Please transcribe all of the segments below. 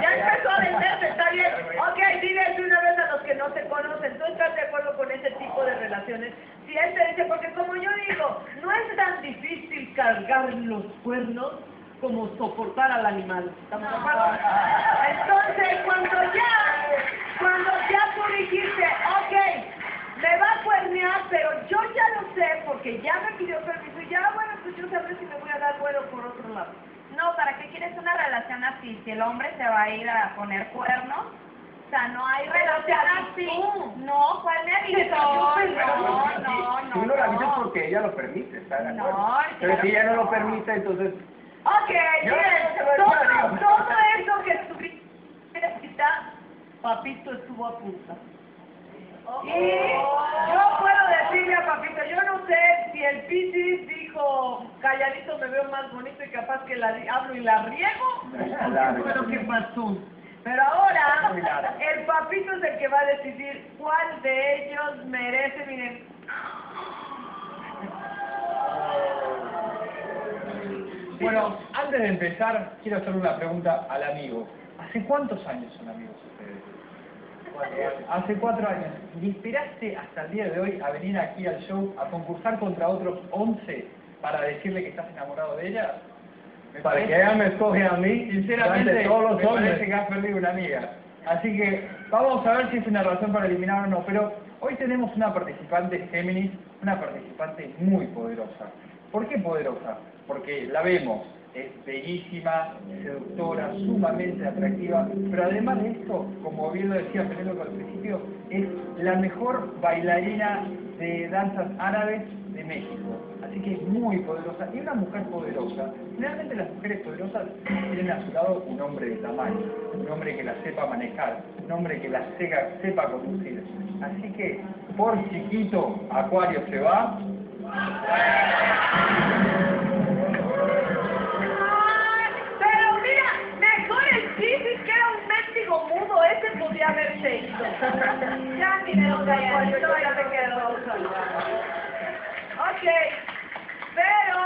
Ya empezó a venderse, está bien. Ok, dile de una vez a los que no se conocen, ¿tú estás de acuerdo con ese tipo de relaciones? Si él te dice, porque como yo digo, no es tan difícil cargar los cuernos como soportar al animal. ¿Estamos de acuerdo? Entonces, cuando ya, cuando ya tú dijiste, ok, me va a cuernear, pero yo ya lo sé porque ya me pidió permiso y ya, bueno, pues yo sabré si me voy a dar vuelo por otro lado. No, ¿para qué quieres una relación así? Si el hombre se va a ir a poner cuernos, o sea, no hay relación así. tú. No, ¿cuál me avisó? No, no, no. Tú no la no. porque ella lo permite, ¿está de No, acuerdo? Pero claro si ella no lo no. permite, entonces... Ok, Yo bien, no todo, todo eso que estuviste, papito estuvo a punto. Y yo decirle a Papito, yo no sé si el Piscis dijo, calladito me veo más bonito y capaz que la hablo y la riego, o qué fue lo que pasó. Pero ahora, el Papito es el que va a decidir cuál de ellos merece, miren, Bueno, antes de empezar, quiero hacer una pregunta al amigo. ¿Hace cuántos años son amigos ustedes? Hace cuatro años. ¿Y esperaste hasta el día de hoy a venir aquí al show a concursar contra otros 11 para decirle que estás enamorado de ella? Me Para parece- que ella me escoge a mí, Sinceramente, todos los me hombres. parece que has perdido una amiga. Así que vamos a ver si es una razón para eliminar o no. Pero hoy tenemos una participante Géminis, una participante muy poderosa. ¿Por qué poderosa? Porque la vemos, es bellísima, seductora, sumamente atractiva, pero además de esto, como bien lo decía Penélope al principio, es la mejor bailarina de danzas árabes de México. Así que es muy poderosa. Y una mujer poderosa, generalmente las mujeres poderosas tienen a su lado un hombre de tamaño, un hombre que la sepa manejar, un hombre que la sepa, sepa conducir. Así que, por chiquito, Acuario se va. Mendigo mudo, ese podía haberse ido. ya ni de acuario, yo ya me quedo Ok, pero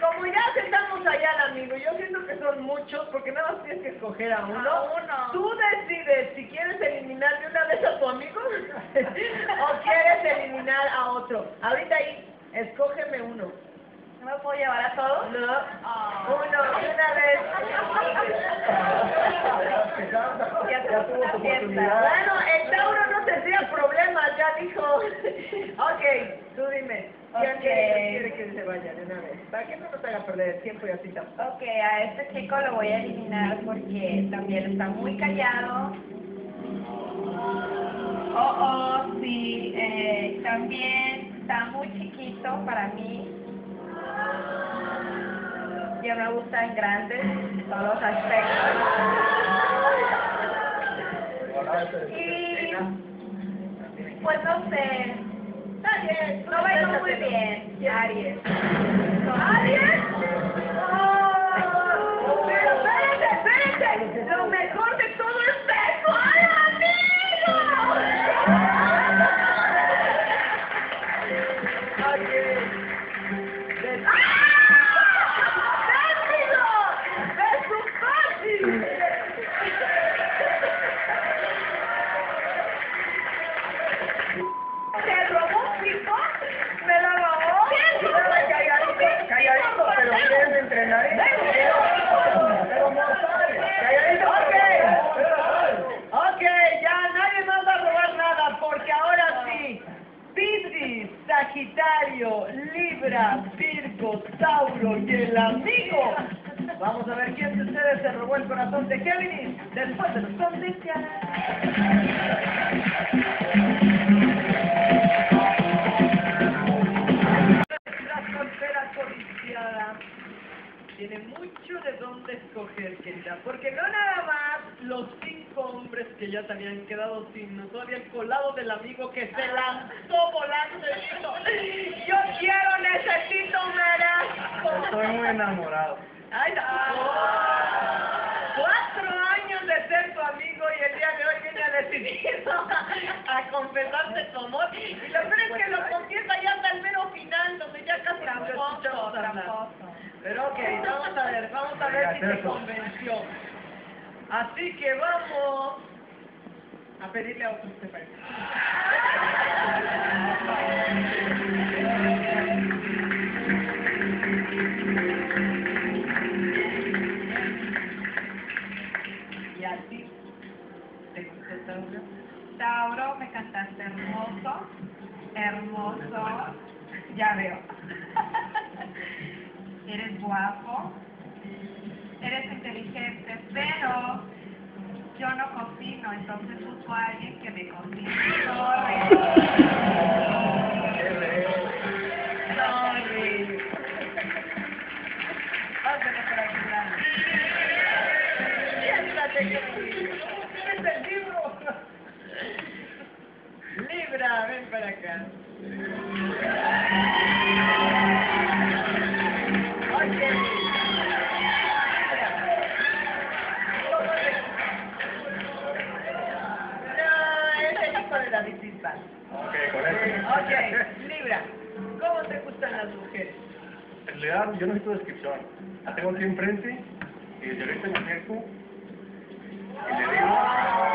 como ya sentamos allá al amigo, yo siento que son muchos, porque nada más tienes que escoger a uno. A uno. Tú decides si quieres eliminar de una vez a tu amigo o quieres eliminar a otro. Ahorita ahí, escógeme uno. ¿No me puedo llevar a todos? No. Ah. Uno, una vez. Ya tuvo tuvo oportunidad. Bueno, el Tauro no tendría problemas, ya dijo. Ok, tú dime. ¿Quién quiere, que se vaya de una vez? Para que no nos haga perder el tiempo y así tampoco. Ok, a este chico lo voy a eliminar porque también está muy callado. Oh, oh, sí, eh, también está muy chiquito para mí. Ya me grandes en todos los aspectos. Y pues no sé, no bailo muy bien, Aries. ¿Aries? Sagitario, Libra, Virgo, Tauro y el amigo. Vamos a ver quién de ustedes se robó el corazón de Géminis después de los comerciales. Dónde escoger, querida, porque no nada más los cinco hombres que ya se habían quedado sin, no todavía el colado del amigo que se lanzó volando y dijo, yo quiero, necesito, merezco. Estoy muy enamorado. Ay, no. Cuatro años de ser tu amigo y el día de hoy viene a decidido a, confesarte tu amor. Y lo peor es que lo confiesa ya hasta el mero final, donde ya casi Tramposo, tramposo. Pero ok, vamos a ver, vamos a ver si te convenció. Así que vamos a pedirle a otros que. ¿Y a ti? ¿Te gustó Tauro? Tauro, me cantaste hermoso, hermoso, ya veo. Eres guapo, eres inteligente, pero yo no cocino, entonces busco a alguien que me cocine. Sorry. Sorry. Libra, ven para acá. De David Bisbal. Ok, con eso. Ok, Libra, ¿cómo te gustan las mujeres? En realidad, yo no necesito descripción. La tengo aquí enfrente y desde ahorita me acerco y le digo...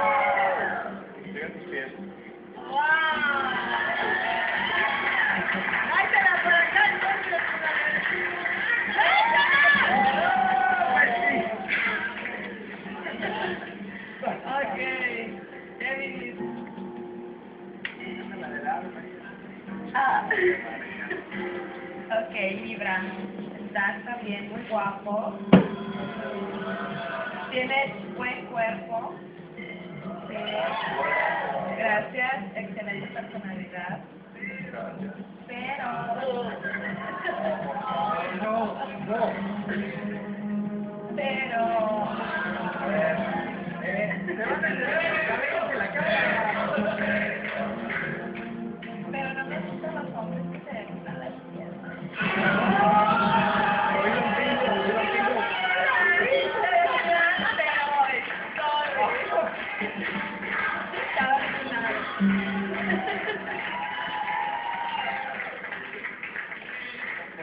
Tienes buen cuerpo. Gracias, excelente personalidad. Gracias. Pero, No, no. pero,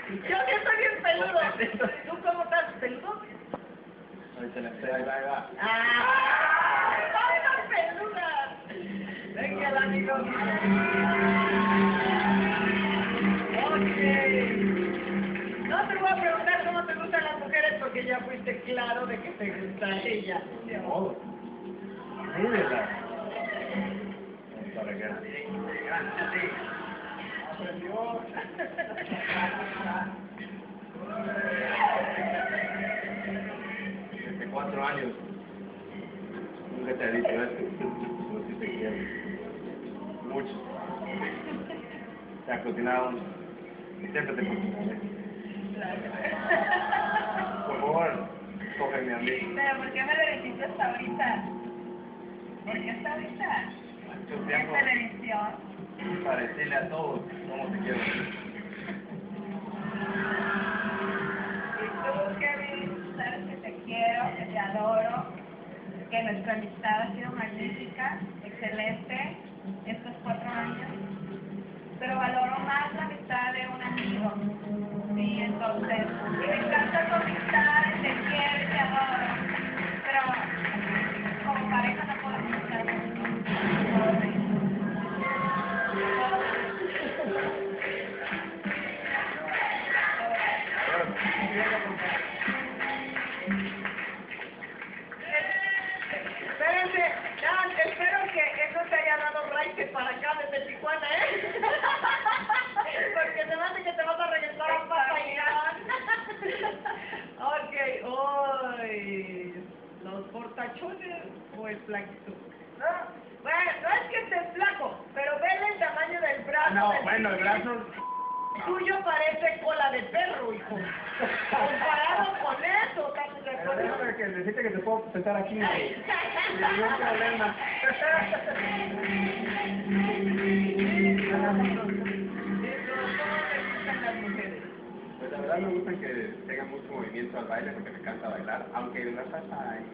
Yo que estoy bien peludo. ¿Tú cómo estás, peludo? Ahí va, ahí va. ¡Ah! ¡Ay, peluda! Venga, el amigo. Ok. No te voy a preguntar cómo te gustan las mujeres porque ya fuiste claro de que te gusta ella. Ni modo. Mírela. Para acá. Desde cuatro años. Nunca te ha dicho esto. Pero sí te quiero. Mucho. Te ha cocinado. Siempre te cocinaré. Por favor, cógeme a mí. Pero ¿por qué me lo dijiste hasta ahorita? ¿Por qué hasta ahorita? Mucho En tiempo. televisión. Para decirle a todos cómo te quiero. Tú, Kevin, que te quiero, que te adoro, que nuestra amistad ha sido magnífica, excelente estos cuatro años. Pero valoro más la amistad de un amigo. Sí, entonces, me encanta tu amistad, te quiero, te adoro. Pero como pareja no o el flaquito. No, bueno, no es que estés flaco, pero vele el tamaño del brazo. No, del bueno, el brazo. Tuyo parece cola de perro, hijo. Comparado con eso, ¿estamos de acuerdo? déjame que decirte que te puedo sentar aquí. Sin ningún problema. Pues la verdad me gusta que tengan mucho movimiento al baile porque me encanta bailar, aunque en la salsa hay,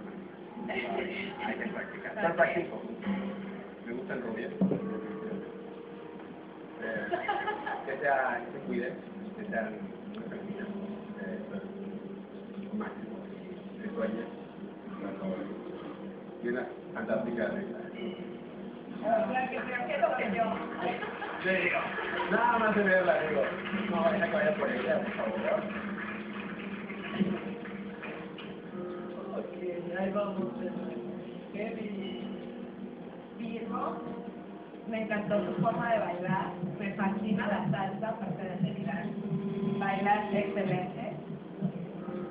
hay que practicar. Yo practico. Me gusta el rubio. Eh, que sea, que se cuide, que sean muy femeninas. Eh, máximo. Que no, y una fantástica risa. La que prefiero que yo. Le digo, nada más de verla, digo, no vaya por ella, por favor. Ok, ahí vamos. Kevin. Virgo, me encantó su forma de bailar, me fascina la salsa, aparte de Sheridan. Bailar excelente,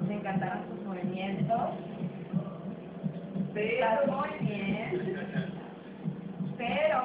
me encantaron sus movimientos, Pero... muy bien, pero,